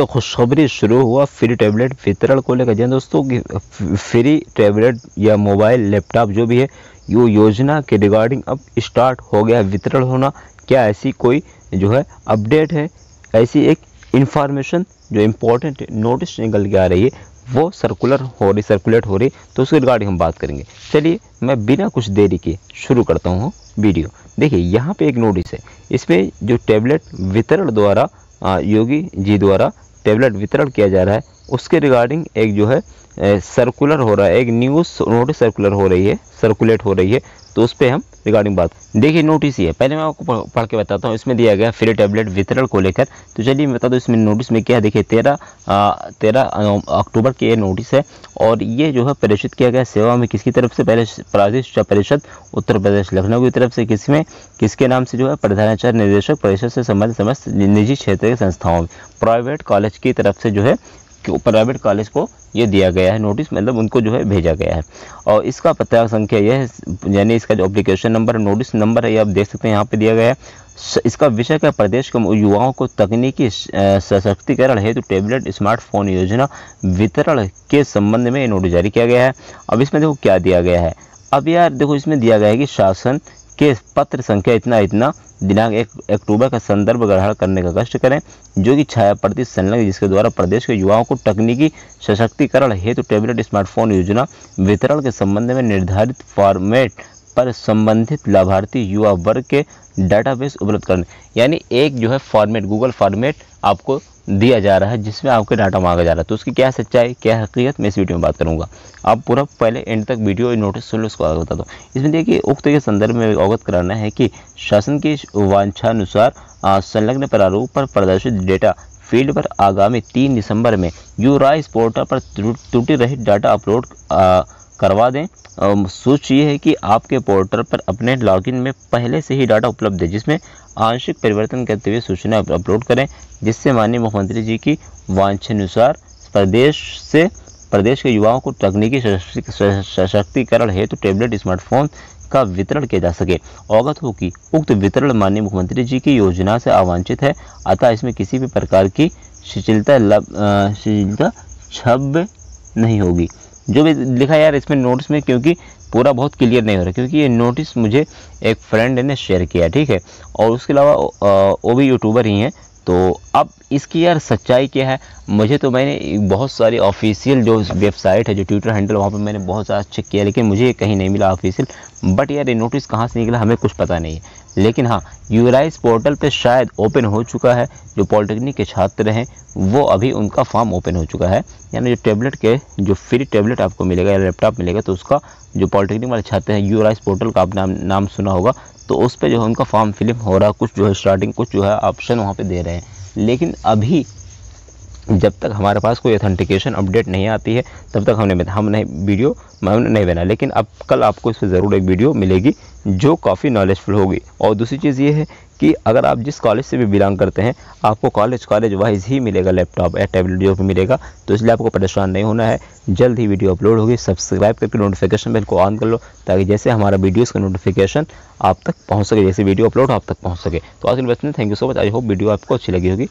तो खुशखबरी शुरू हुआ फ्री टैबलेट वितरण को लेकर। जन दोस्तों, कि फ्री टैबलेट या मोबाइल, लैपटॉप जो भी है, यो योजना के रिगार्डिंग अब स्टार्ट हो गया वितरण होना क्या ऐसी कोई जो है अपडेट है? ऐसी एक इंफॉर्मेशन जो इम्पोर्टेंट नोटिस निकल के आ रही है, वो सर्कुलर हो रही सर्कुलेट हो रही तो उसके रिगार्डिंग हम बात करेंगे। चलिए, मैं बिना कुछ देरी के शुरू करता हूँ वीडियो। देखिए, यहाँ पे एक नोटिस है। इसमें जो टैबलेट वितरण द्वारा योगी जी द्वारा टैबलेट वितरण किया जा रहा है। उसके रिगार्डिंग एक जो है सर्कुलर हो रहा है। एक न्यूज़ नोटिस सर्कुलर हो रही है सर्कुलेट हो रही है। तो उस पर हम रिगार्डिंग बात देखिए नोटिस ये पहले मैं आपको पढ़ के बताता हूँ। इसमें दिया गया फ्री टैबलेट वितरण को लेकर। तो चलिए, मैं बता दूँ, इसमें नोटिस में क्या है? देखिए, तेरह तेरह अक्टूबर की ये नोटिस है। और ये जो है प्रेषित किया गया सेवा में। किसकी तरफ़ से? पहले प्रादेशिक शिक्षा परिषद, उत्तर प्रदेश, लखनऊ की तरफ़ से। किसमें? किसके नाम से जो है? प्रधानाचार्य निदेशक परिषद से संबंधित समस्त निजी क्षेत्र के संस्थाओं में। प्राइवेट कॉलेज की तरफ़ से जो है प्राइवेट कॉलेज को ये दिया गया है नोटिस मतलब उनको जो है भेजा गया है। और इसका पता संख्या यह है, यानी इसका जो अप्लीकेशन नंबर नोटिस नंबर है, ये आप देख सकते हैं, यहाँ पे दिया गया है। इसका विषय क्या प्रदेश के युवाओं को तकनीकी सशक्तिकरण हेतु टैबलेट स्मार्टफ़ोन योजना वितरण के संबंध में नोटिस जारी किया गया है। अब इसमें देखो क्या दिया गया है। अब यार देखो इसमें दिया गया है कि शासन के पत्र संख्या इतना इतना, दिनांक एक अक्टूबर का संदर्भ ग्रहण करने का कष्ट करें, जो कि छाया प्रति संलग्न जिसके द्वारा प्रदेश के युवाओं को तकनीकी सशक्तिकरण हेतु टैबलेट, स्मार्टफ़ोन योजना, वितरण के संबंध में निर्धारित फॉर्मेट पर संबंधित लाभार्थी युवा वर्ग के डाटाबेस उपलब्ध करने। यानी एक जो है फॉर्मेट गूगल फॉर्मेट आपको दिया जा रहा है, जिसमें आपके डाटा मांगा जा रहा है। तो उसकी क्या सच्चाई, क्या हकीकत, मैं इस वीडियो में बात करूँगा। आप पूरा पहले एंड तक वीडियो नोटिस सुन लो, उसको आगे बता दो। इसमें देखिए, उक्त के संदर्भ में अवगत कराना है कि शासन की वांछानुसार संलग्न प्रारूप पर प्रदर्शित डेटा फ़ील्ड पर आगामी तीन दिसंबर में यू राइस पोर्टल पर त्रुटि रहित डाटा अपलोड करवा दें। सोच ये है कि आपके पोर्टल पर अपने लॉगिन में पहले से ही डाटा उपलब्ध है, जिसमें आंशिक परिवर्तन करते हुए सूचना अपलोड करें, जिससे माननीय मुख्यमंत्री जी की वांछानुसार प्रदेश से प्रदेश के युवाओं को तकनीकी सशक्तिकरण हेतु तो टैबलेट, स्मार्टफ़ोन का वितरण किया जा सके। अवगत हो कि उक्त वितरण माननीय मुख्यमंत्री जी की योजना से आवांछित है, अतः इसमें किसी भी प्रकार की शिथिलता शिथिलता छब नहीं होगी। जो भी लिखा यार इसमें नोटिस में, क्योंकि पूरा बहुत क्लियर नहीं हो रहा, क्योंकि ये नोटिस मुझे एक फ्रेंड ने शेयर किया, ठीक है? और उसके अलावा वो भी यूट्यूबर ही हैं तो अब इसकी यार सच्चाई क्या है? मुझे तो मैंने बहुत सारी ऑफिशियल जो वेबसाइट है, जो ट्विटर हैंडल वहाँ पर मैंने बहुत सारा चेक किया, लेकिन मुझे कहीं नहीं मिला ऑफिशियल बट यार ये नोटिस कहाँ से निकला, हमें कुछ पता नहीं है। लेकिन हाँ यूराइज पोर्टल पे शायद ओपन हो चुका है, जो पॉलिटेक्निक के छात्र हैं, वो अभी उनका फॉर्म ओपन हो चुका है। यानी जो टेबलेट के, जो फ्री टेबलेट आपको मिलेगा या लैपटॉप मिलेगा तो उसका जो पॉलिटेक्निक वाले छात्र हैं यूराइज पोर्टल का आप नाम नाम सुना होगा तो उस पर जो है उनका फॉर्म फिलिप हो रहा है, कुछ जो है स्टार्टिंग, कुछ जो है ऑप्शन वहाँ पर दे रहे हैं। लेकिन अभी जब तक हमारे पास कोई अथेंटिकेशन अपडेट नहीं आती है, तब तक हमने हम नहीं वीडियो हमने नहीं बना, लेकिन अब कल आपको इस पर ज़रूर एक वीडियो मिलेगी जो काफ़ी नॉलेजफुल होगी। और दूसरी चीज़ ये है कि अगर आप जिस कॉलेज से भी बिलोंग करते हैं, आपको कॉलेज कॉलेज वाइज ही मिलेगा लैपटॉप या टैबलेट जो भी मिलेगा तो इसलिए आपको परेशान नहीं होना है। जल्द ही वीडियो अपलोड होगी सब्सक्राइब करके नोटिफिकेशन बेल को ऑन कर लो, ताकि जैसे हमारा वीडियोज़ का नोटिफिकेशन आप तक पहुँच सके, जैसे वीडियो अपलोड आप तक पहुँच सके। तो आज इन बस thank you so much I hope video आपको अच्छी लगी होगी।